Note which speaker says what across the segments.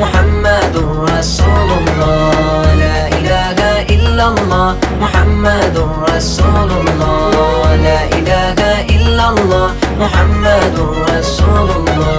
Speaker 1: محمد رسول الله. لا إله إلا الله. محمد رسول الله. لا إله إلا الله. محمد رسول الله.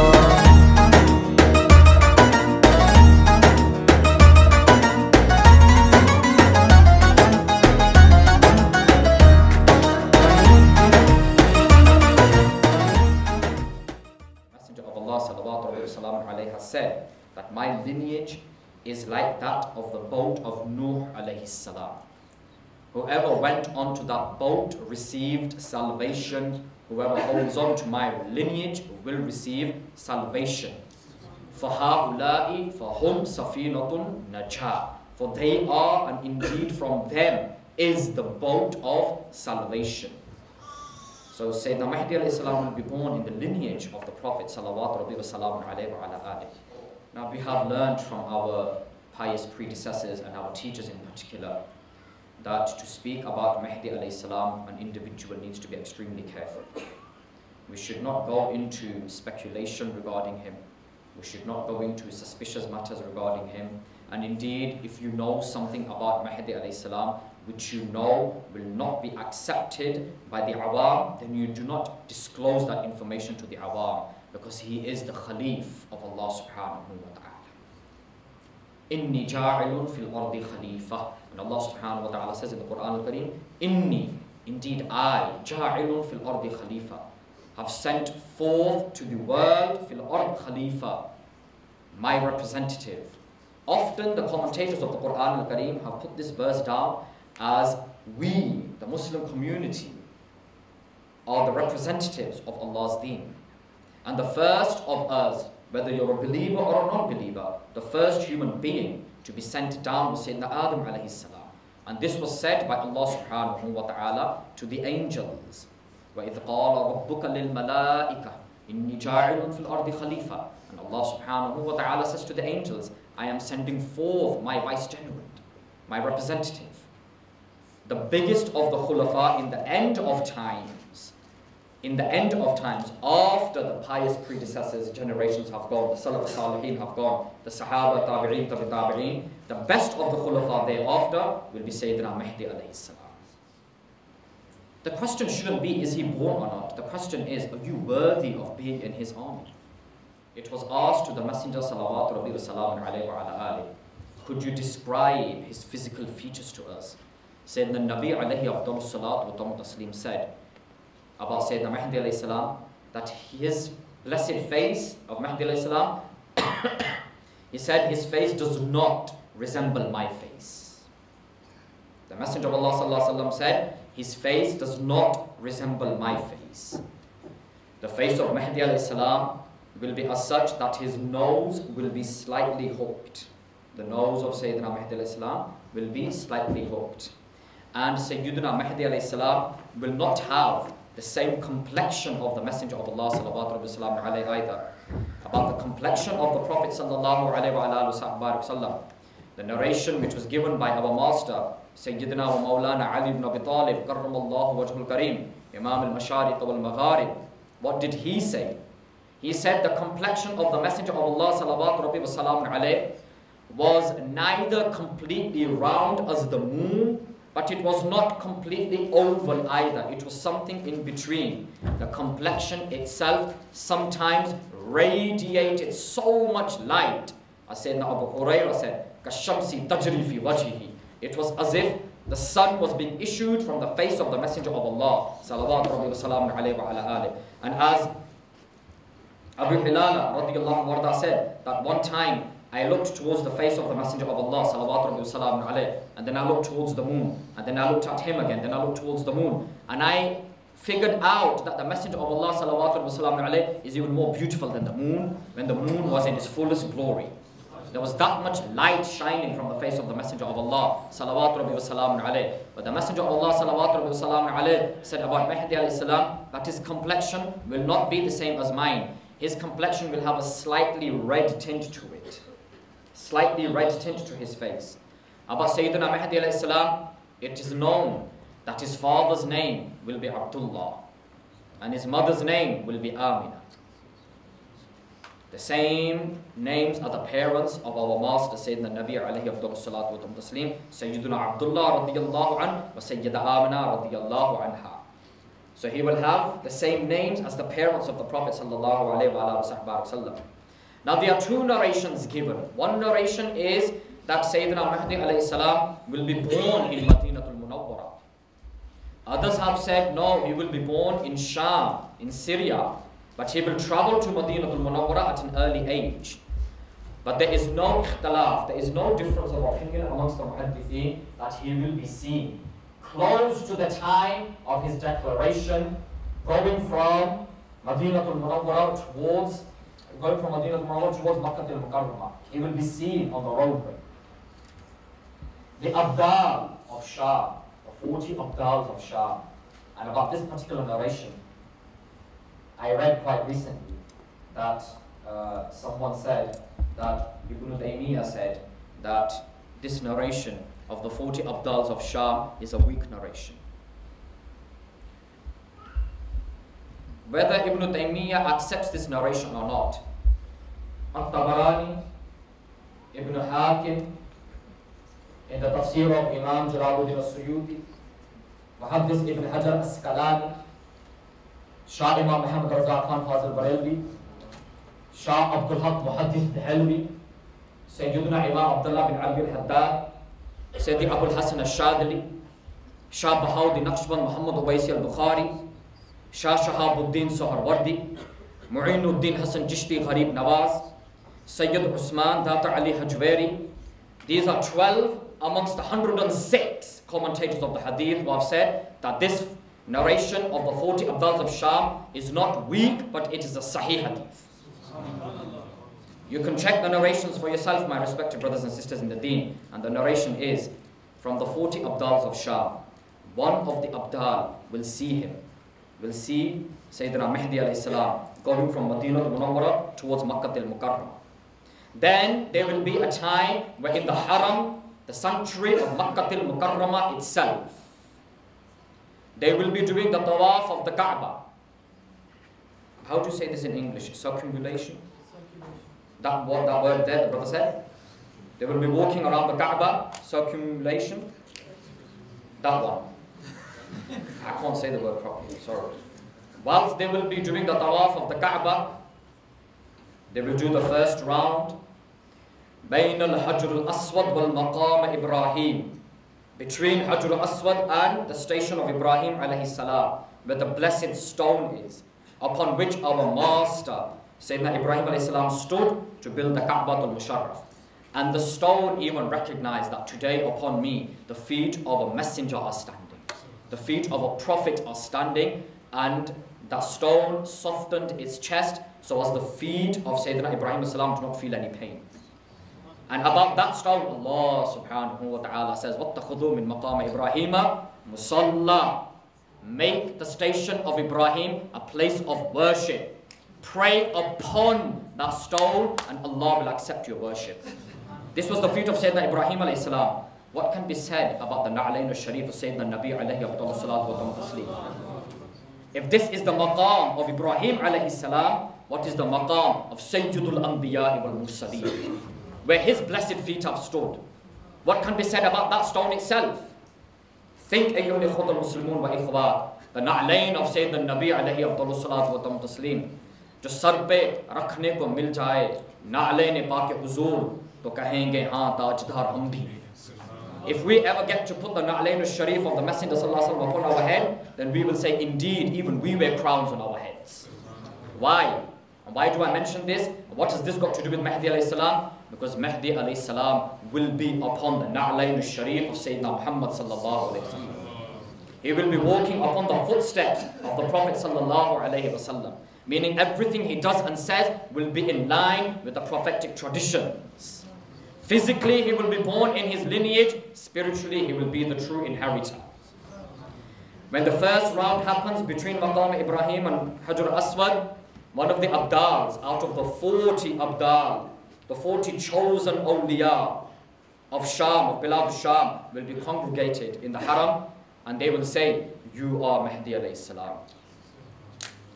Speaker 2: Allah sallallahu alaihi wasallam has said that my lineage is like that of the boat of Nuh alayhi salam. Whoever went onto that boat received salvation. Whoever holds on to my lineage will receive salvation. For هؤلاء فهم سفينة نجاة. For they are, and indeed from them is the boat of salvation. So Sayyidina Mahdi alayhi salam will be born in the lineage of the Prophet sallallahu alaihi wasallam. now we have learned from our pious predecessors and our teachers in particular that to speak about Mahdi alayhi salam, an individual needs to be extremely careful. We should not go into speculation regarding him. We should not go into suspicious matters regarding him. And indeed, if you know something about Mahdi alayhi salam, which you know will not be accepted by the awam, then you do not disclose that information to the awam because he is the Khalif of Allah subhanahu wa ta'ala. Inni ja'ilun fil ardi khalifa. And Allah subhanahu wa ta'ala says in the Quran al-Kareem, Inni, indeed I, ja'ilun fil ardi khalifa, have sent forth to the world fil ard khalifa, my representative. Often the commentators of the Quran al-Kareem have put this verse down as we, the Muslim community, are the representatives of Allah's deen. And the first of us, whether you're a believer or a non-believer, the first human being to be sent down was Sayyidina Adam alayhi salam. And this was said by Allah subhanahu wa ta'ala to the angels. وَإِذْ قَالَ رَبُّكَ لِلْمَلَائِكَةِ إِنِّي جَاعِلٌ فِي الْأَرْضِ خَلِيفَةً And Allah subhanahu wa ta'ala says to the angels, I am sending forth my vicegerent, my representative the biggest of the khulafa in the end of times, in the end of times, after the pious predecessors, generations have gone, the Salaf Salihin have gone, the Sahaba, Tabi'een, Tabi Tabi'een, the best of the khulafa thereafter will be Sayyidina Mahdi alayhi salam. The question shouldn't be, is he born or not? The question is, are you worthy of being in his army? It was asked to the Messenger salawatu rabbi salam alayhi wa ala could you describe his physical features to us? Sayyidina Nabi alayhi afdal salat wa taslim said about Sayyidina Mahdi salam that his blessed face of Mahdi salam, he said his face does not resemble my face. The Messenger of Allah sallallahu said his face does not resemble my face. The face of Mahdi salam will be as such that his nose will be slightly hooked. The nose of Sayyidina Mahdi salam will be slightly hooked and Sayyidina Mahdi salam will not have the same complexion of the Messenger of Allah sallallahu alayhi either. About the complexion of the Prophet sallallahu alayhi wa sallam. The narration which was given by our master, Sayyidina wa Mawlana Ali ibn Abi Talib, karramallahu wajhul kareem, Imam al-Mashariq wal Magharib. What did he say? He said the complexion of the Messenger of Allah sallallahu alayhi was neither completely round as the moon but it was not completely oval either. It was something in between. The complexion itself sometimes radiated so much light. As Sayyidina Abu Hurairah said, Kashamsi tajri fi. It was as if the sun was being issued from the face of the Messenger of Allah. And as Abu Hilala said, that one time I looked towards the face of the Messenger of Allah sallallahu and then I looked towards the moon, and then I looked at him again, then I looked towards the moon, and I figured out that the Messenger of Allah sallallahu is even more beautiful than the moon when the moon was in its fullest glory. There was that much light shining from the face of the Messenger of Allah, salawatu rabbi wa salamun alayh. But the Messenger of Allah, salawatu rabbi wa salamun alayh, said about Mahdi alayhi that his complexion will not be the same as mine. His complexion will have a slightly red tint to it. Slightly red tint to his face. About Sayyidina Mahdi it is known that his father's name will be Abdullah and his mother's name will be Amina. The same names are the parents of our master Sayyidina Nabi alayhi salatu wa taslim, Sayyidina Abdullah radiyallahu an wa Sayyida Amina radiyallahu anha. So he will have the same names as the parents of the Prophet sallallahu alayhi wa sallam. Now there are two narrations given. One narration is that Sayyidina Mahdi salam will be born in Madinatul Munawwara. Others have said no, he will be born in Sham, in Syria, but he will travel to Madinatul Munawwara at an early age. But there is no ikhtilaf, there is no difference of opinion amongst the muhaddithin that he will be seen close to the time of his declaration, going from Madinatul Munawwara towards going from Madinatul Munawwara towards Makkah al-Mukarramah. He will be seen on the roadway. The Abdal of Sham, the 40 Abdals of Sham, and about this particular narration, I read quite recently that uh, someone said that Ibn Taymiyyah said that this narration of the 40 Abdals of Sham is a weak narration. Whether Ibn Taymiyyah accepts this narration or not, الحاكم عند تفسيره إمام جلال الدين السيوطي محدث ابن حجر السقلاني شاہ امام محمد رضا خان فاضل بریلوی عبد الحق محدث دہلوی سيدنا امام عبد الله بن عبد الحداد سيدي ابو الحسن الشاذلي الشادلی بهاو الدين نقشبند محمد عبیسی البخاری شهاب الدين سهر وردي معين الدين حسن جشتي غريب نواز Sayyid Usman Data Ali Hujwiri. These are 12 amongst the 106 commentators of the hadith who have said that this narration of the 40 Abdals of Sham is not weak, but it is a sahih hadith. You can check the narrations for yourself, my respected brothers and sisters in the deen. And the narration is from the 40 Abdals of Sham. One of the Abdal will see him, will see Sayyidina Mahdi alayhi salam going from Medina al Munawwara towards Makkah al Mukarram. Then there will be a time where in the Haram, the sanctuary of Makkah al Mukarramah itself, they will be doing the tawaf of the Kaaba. How do you say this in English? Circumambulation? That word, that word there, the brother said. They will be walking around the Kaaba, circumambulation. That one. I can't say the word properly, sorry. Whilst they will be doing the tawaf of the Kaaba, they will do the first round. بين الحجر الأسود والمقام إبراهيم between Hajr al-Aswad and the station of Ibrahim alayhi salam, where the blessed stone is, upon which our master, Sayyidina Ibrahim alayhi salam, stood to build the Kaaba al-Musharraf. And the stone even recognized that today upon me, the feet of a messenger are standing. The feet of a prophet are standing, and that stone softened its chest so as the feet of Sayyidina Ibrahim salam do not feel any pain. And about that stone, Allah subhanahu wa ta'ala says, وَاتَّخُذُوا مِن مَقَامِ إِبْرَاهِيمَ مُصَلَّى Make the station of Ibrahim a place of worship. Pray upon that stone and Allah will accept your worship. This was the feet of Sayyidina Ibrahim alayhi salam. What can be said about the Na'alayn al-Sharif of Sayyidina Nabi alayhi salatu If this is the maqam of Ibrahim alayhi salam, what is the maqam of Sayyidul Anbiya wal Mursaleen? where his blessed feet have stood. What can be said about that stone itself? Think, أيها الإخوة المسلمون وإخوات, the na'lain of Sayyidina Nabi alayhi afdalu salatu wa taslim. जो सर पे रखने को मिल जाए नालेन पाक हुजूर तो कहेंगे हाँ ताजदार हम भी If we ever get to put the Na'lain al-Sharif of the Messenger sallallahu upon our head, then we will say, indeed, even we wear crowns on our heads. Why? And why do I mention this? What has this got to do with Mahdi alayhi salam? Because Mahdi alayhi salam will be upon the Na'layn al-Sharif of Sayyidina Muhammad sallallahu alayhi wasallam. He will be walking upon the footsteps of the Prophet sallallahu alayhi wasallam. Meaning everything he does and says will be in line with the prophetic traditions. Physically, he will be born in his lineage. Spiritually, he will be the true inheritor. When the first round happens between Maqam Ibrahim and Hajar Aswad, one of the Abdals out of the 40 Abdal, the 40 chosen awliya of Sham, of Bilad Sham, will be congregated in the Haram and they will say, You are Mahdi alayhi salam.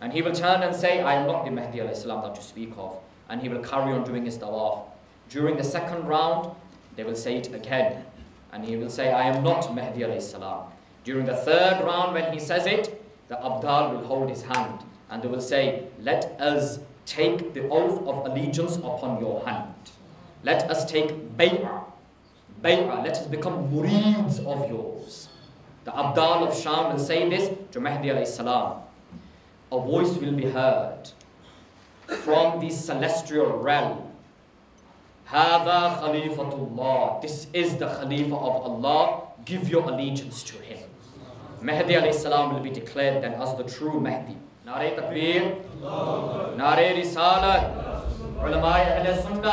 Speaker 2: And he will turn and say, I am not the Mahdi alayhi salam that you speak of. And he will carry on doing his tawaf. During the second round, they will say it again. And he will say, I am not Mahdi alayhi salam. During the third round, when he says it, the Abdal will hold his hand and they will say, Let us take the oath of allegiance upon your hand. Let us take bay'ah. Bay'ah, let us become murids of yours. The Abdal of Sham will say this to Mahdi alayhi salam. A voice will be heard from the celestial realm. هذا خليفة الله. This is the Khalifa of Allah. Give your allegiance to him. Mahdi alayhi salam will be declared then as the true Mahdi. Nare Takbir,
Speaker 3: نعرے رسالت علماء اہل سنت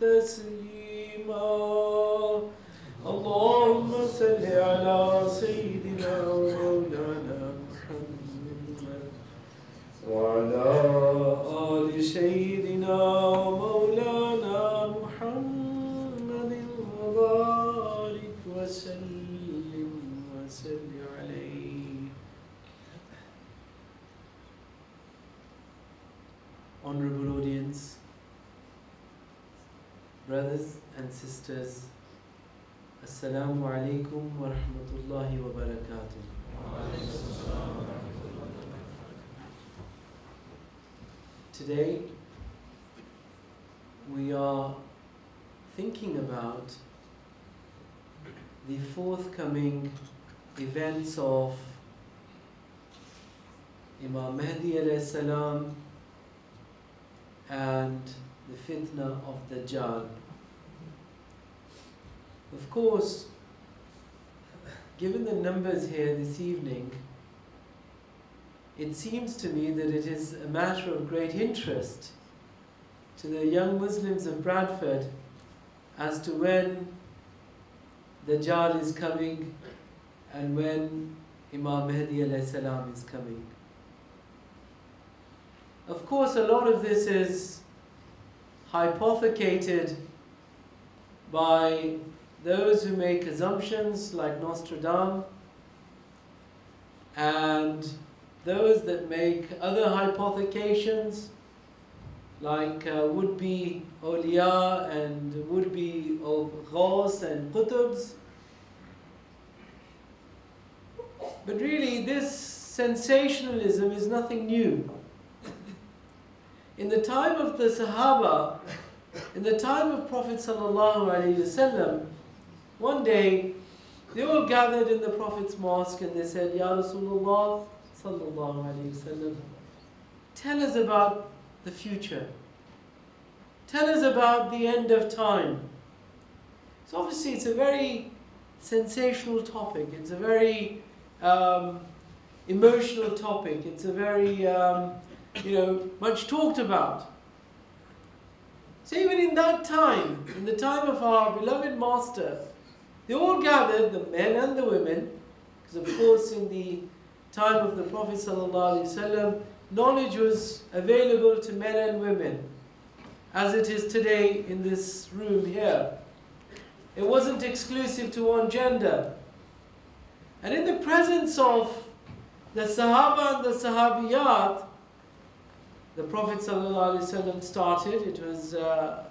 Speaker 3: تسليما اللهم صل على سيدنا ومولانا محمد وعلى آل سيدنا Alaikum wa rahmatullahi wa barakatuh. Today, we are thinking about the forthcoming events of Imam Mahdi and the fitna of Dajjal. Of course, given the numbers here this evening, it seems to me that it is a matter of great interest to the young Muslims of Bradford as to when the Dajjal is coming and when Imam Mahdi salam is coming. Of course, a lot of this is hypothecated by those who make assumptions like Nostradamus and those that make other hypothecations, like uh, would be awliya and would be ghaus and qutubs. But really, this sensationalism is nothing new. In the time of the Sahaba, in the time of Prophet ﷺ, one day they all gathered in the Prophet's mosque and they said, Ya Rasulullah sallallahu alayhi wasallam, tell us about the future. Tell us about the end of time. So obviously it's a very sensational topic. It's a very um, emotional topic. It's a very, um, you know, much talked about. So even in that time, in the time of our beloved Master, they all gathered, the men and the women, because of course in the time of the Prophet ﷺ, knowledge was available to men and women, as it is today in this room here. It wasn't exclusive to one gender. And in the presence of the Sahaba and the Sahabiyat, the Prophet ﷺ started. It was uh,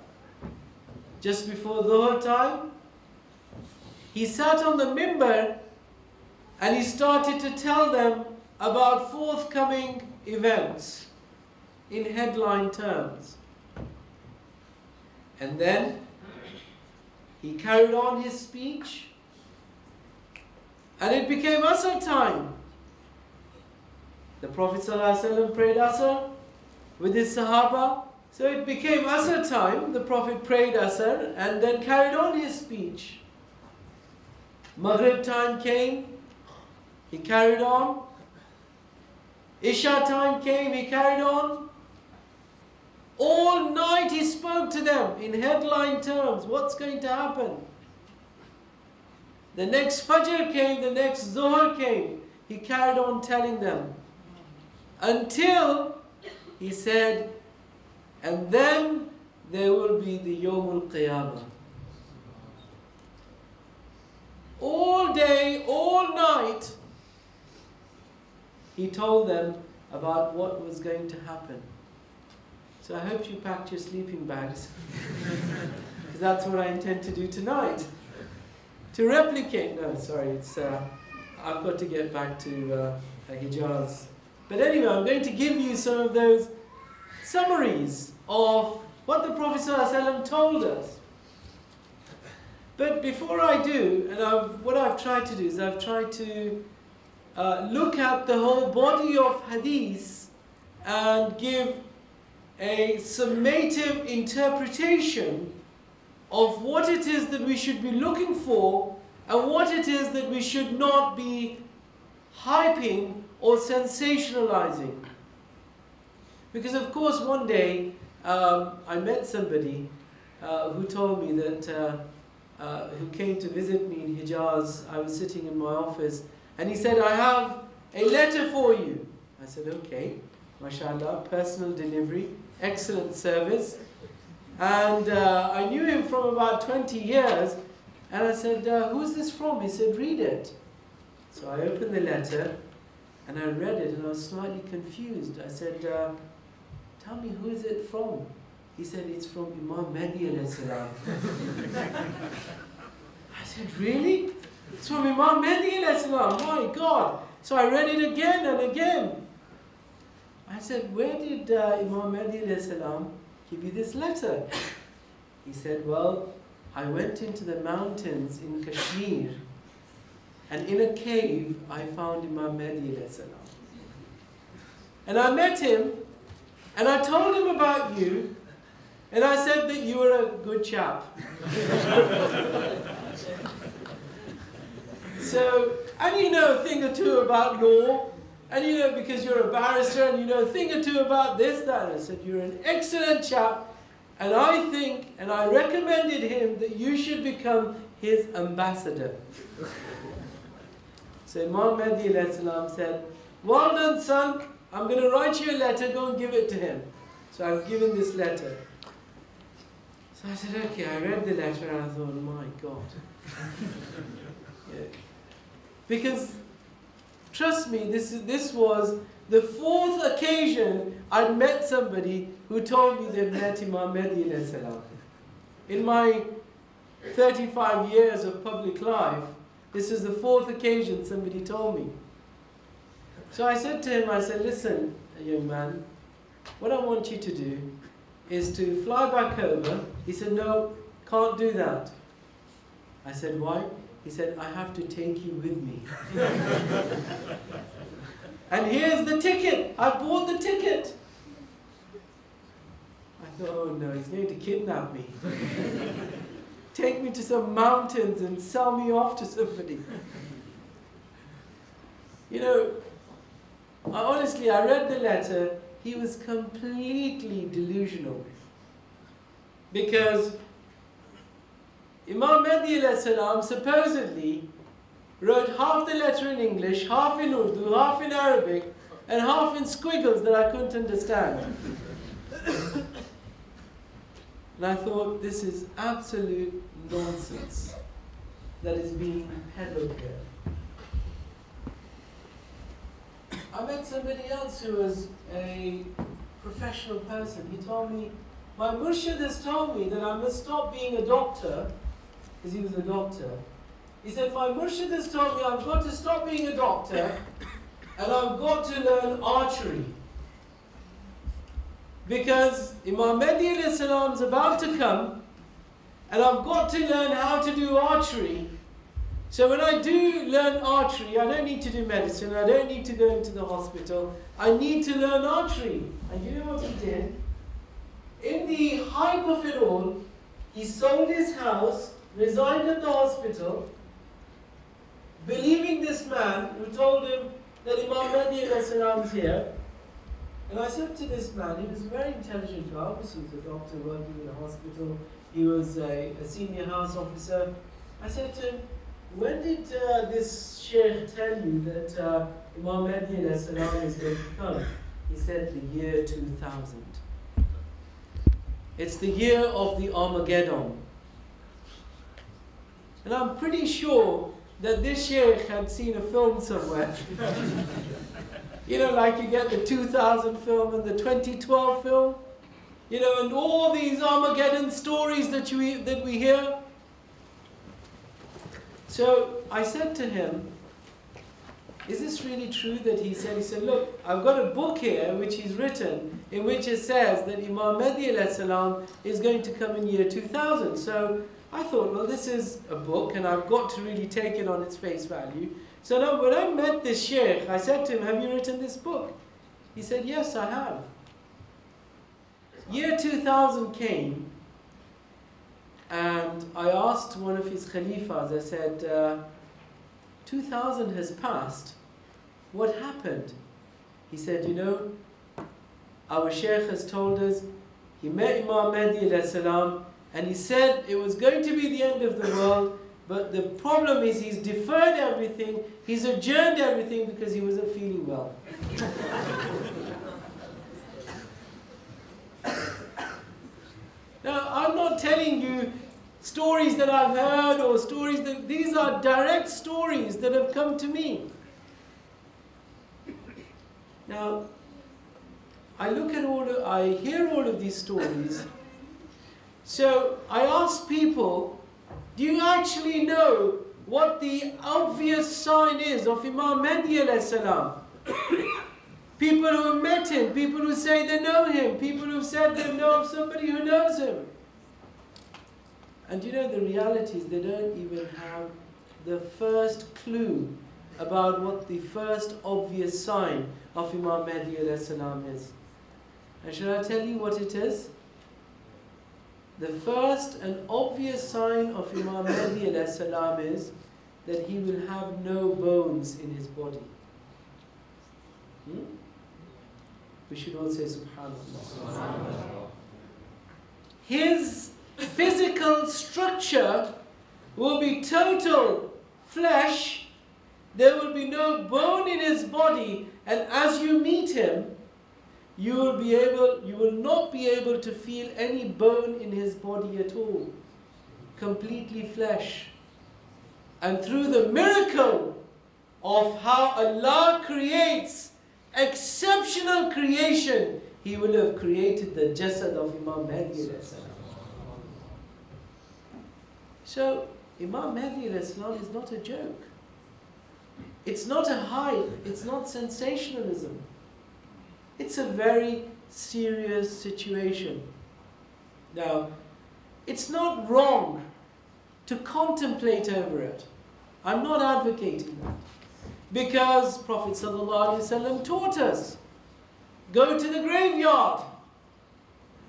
Speaker 3: just before Dhuhr time. He sat on the mimbar and he started to tell them about forthcoming events in headline terms. And then he carried on his speech and it became Asr time. The Prophet ﷺ prayed Asr with his Sahaba. So it became Asr time. The Prophet prayed Asr and then carried on his speech. Maghrib time came. He carried on. Isha time came. He carried on. All night he spoke to them in headline terms. What's going to happen? The next Fajr came, the next Zuhr came. He carried on telling them. Until he said, and then there will be the Yawmul Qiyamah. All day, all night, he told them about what was going to happen. So I hope you packed your sleeping bags, because that's what I intend to do tonight. To replicate, no, sorry, it's, uh, I've got to get back to uh, Hijaz. But anyway, I'm going to give you some of those summaries of what the Prophet ﷺ told us. But before I do, and I've, what I've tried to do is I've tried to uh, look at the whole body of hadith and give a summative interpretation of what it is that we should be looking for and what it is that we should not be hyping or sensationalizing. Because of course one day um, I met somebody uh, who told me that, uh, uh, who came to visit me in Hijaz, I was sitting in my office, and he said, I have a letter for you. I said, okay, mashallah, personal delivery, excellent service. And uh, I knew him from about 20 years, and I said, uh, who's this from? He said, read it. So I opened the letter, and I read it, and I was slightly confused. I said, uh, tell me, who is it from? He said, it's from Imam Mahdi salam. I said, really? It's from Imam Mahdi salam. My God. So I read it again and again. I said, where did uh, Imam Mahdi salam give you this letter? He said, well, I went into the mountains in Kashmir and in a cave I found Imam Mahdi salam. And I met him and I told him about you and I said that you were a good chap. so, and you know a thing or two about law and you know, because you're a barrister and you know a thing or two about this, that. I said, you're an excellent chap. And I think, and I recommended him that you should become his ambassador. so Imam Mahdi said, well done son, I'm going to write you a letter, go and give it to him. So I've given this letter. I said, okay, I read the letter and I thought, my God. yeah. Because trust me, this, is, this was the fourth occasion I'd met somebody who told me they'd met Imam salam. In my 35 years of public life, this is the fourth occasion somebody told me. So I said to him, I said, listen, young man, what I want you to do is to fly back over. He said, no, can't do that. I said, why? He said, I have to take you with me. and here's the ticket. I bought the ticket. I thought, oh no, he's going to kidnap me. Take me to some mountains and sell me off to somebody. You know, I, honestly, I read the letter. He was completely delusional. Because Imam Mahdi salam supposedly wrote half the letter in English, half in Urdu, half in Arabic, and half in squiggles that I couldn't understand. and I thought, this is absolute nonsense that is being peddled here. I met somebody else who was a professional person. He told me, my murshid has told me that I must stop being a doctor, because he was a doctor. He said, my murshid has told me I've got to stop being a doctor and I've got to learn archery. Because Imam Mahdi is about to come and I've got to learn how to do archery so when I do learn archery, I don't need to do medicine, I don't need to go into the hospital, I need to learn archery. And you know what he did? In the hype of it all, he sold his house, resigned at the hospital, believing this man who told him that Imam Mahdi is around here. And I said to this man, he was a very intelligent guy, obviously he was a doctor working in a hospital, he was a, a senior house officer. I said to him, when did uh, this sheikh tell you that uh, Imam Mahdi is going to come? He said the year 2000. It's the year of the Armageddon. And I'm pretty sure that this sheikh had seen a film somewhere. you know, like you get the 2000 film and the 2012 film. You know, and all these Armageddon stories that, you, that we hear. So I said to him, is this really true that he said, he said, look, I've got a book here which he's written in which it says that Imam Mahdi salam is going to come in year 2000. So I thought, well, this is a book and I've got to really take it on its face value. So now when I met this sheikh, I said to him, have you written this book? He said, yes, I have. Year 2000 came and I asked one of his khalifas, I said, uh, 2000 has passed, what happened? He said, you know, our sheikh has told us, he met Imam Mahdi salam, and he said it was going to be the end of the world, but the problem is he's deferred everything, he's adjourned everything because he wasn't feeling well. Now, I'm telling you stories that I've heard or stories that, these are direct stories that have come to me. Now, I look at all, of, I hear all of these stories. So I ask people, do you actually know what the obvious sign is of Imam Mahdi salam? People who have met him, people who say they know him, people who said they know of somebody who knows him. And you know, the reality is they don't even have the first clue about what the first obvious sign of Imam Mahdi salam is. And shall I tell you what it is? The first and obvious sign of Imam Mahdi salam is that he will have no bones in his body. Hmm? we should all say Subhanallah. His physical structure will be total flesh. There will be no bone in his body, and as you meet him, you will be able, you will not be able to feel any bone in his body at all. Completely flesh. And through the miracle of how Allah creates exceptional creation, He will have created the jasad of Imam Mahdi. So, Imam Mahdi is not a joke. It's not a hype, it's not sensationalism. It's a very serious situation. Now, it's not wrong to contemplate over it. I'm not advocating that. Because Prophet ﷺ taught us go to the graveyard.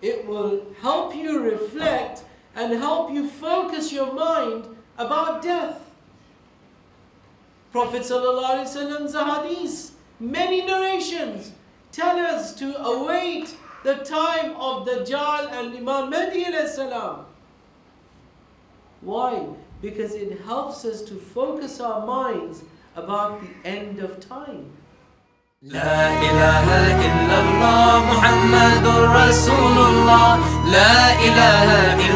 Speaker 3: It will help you reflect and help you focus your mind about death. Prophet ﷺ's hadith, many narrations tell us to await the time of Dajjal and Imam Mahdi alayhi salam. Why? Because it helps us to focus our minds about the end of time.
Speaker 1: لا إله إلا الله محمد رسول الله لا إله إلا